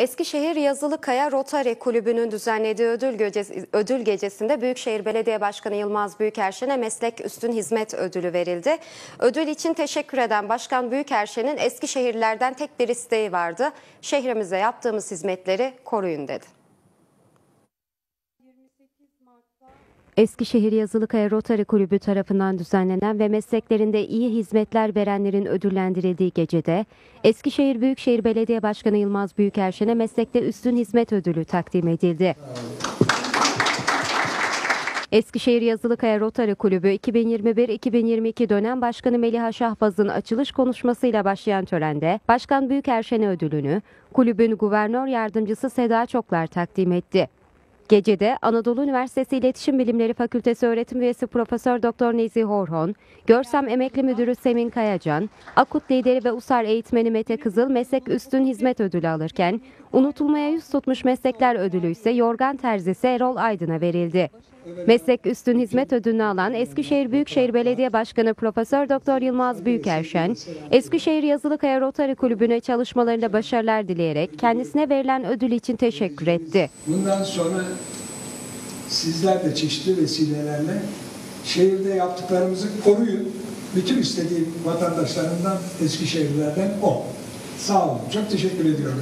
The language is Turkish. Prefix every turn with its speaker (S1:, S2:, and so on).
S1: Eskişehir Yazılı Kaya Rotary Kulübü'nün düzenlediği ödül, gecesi, ödül gecesinde Büyükşehir Belediye Başkanı Yılmaz Büyükerşen'e Meslek Üstün Hizmet Ödülü verildi. Ödül için teşekkür eden Başkan Büyükerşen'in Eskişehirlilerden tek bir isteği vardı. Şehrimize yaptığımız hizmetleri koruyun dedi. Eskişehir Yazılıkaya Rotary Kulübü tarafından düzenlenen ve mesleklerinde iyi hizmetler verenlerin ödüllendirildiği gecede Eskişehir Büyükşehir Belediye Başkanı Yılmaz Büyükerşen'e meslekte üstün hizmet ödülü takdim edildi. Eskişehir Yazılıkaya Rotary Kulübü 2021-2022 dönem başkanı Meliha Şahbaz'ın açılış konuşmasıyla başlayan törende Başkan Büyükerşen'e ödülünü kulübün guvernör yardımcısı Seda Çoklar takdim etti. Gecede Anadolu Üniversitesi İletişim Bilimleri Fakültesi öğretim üyesi Profesör Doktor Nezih Orhon, Görsem Emekli Müdürü Semin Kayacan, Akut lideri ve USAR eğitmeni Mete Kızıl meslek üstün hizmet ödülü alırken, unutulmaya yüz tutmuş meslekler ödülü ise Yorgan Terzisi Erol Aydın'a verildi. Meslek üstün hizmet ödülünü alan Eskişehir Büyükşehir Belediye Başkanı Profesör Doktor Yılmaz Büyükerşen, Eskişehir Yazılıkaya Rotary Kulübü'ne çalışmalarında başarılar dileyerek kendisine verilen ödül için teşekkür etti.
S2: Bundan sonra sizler de çeşitli vesilelerle şehirde yaptıklarımızı koruyun. Bütün istediğim vatandaşlarımdan, Eskişehirlilerden o. Sağ olun. Çok teşekkür ediyorum.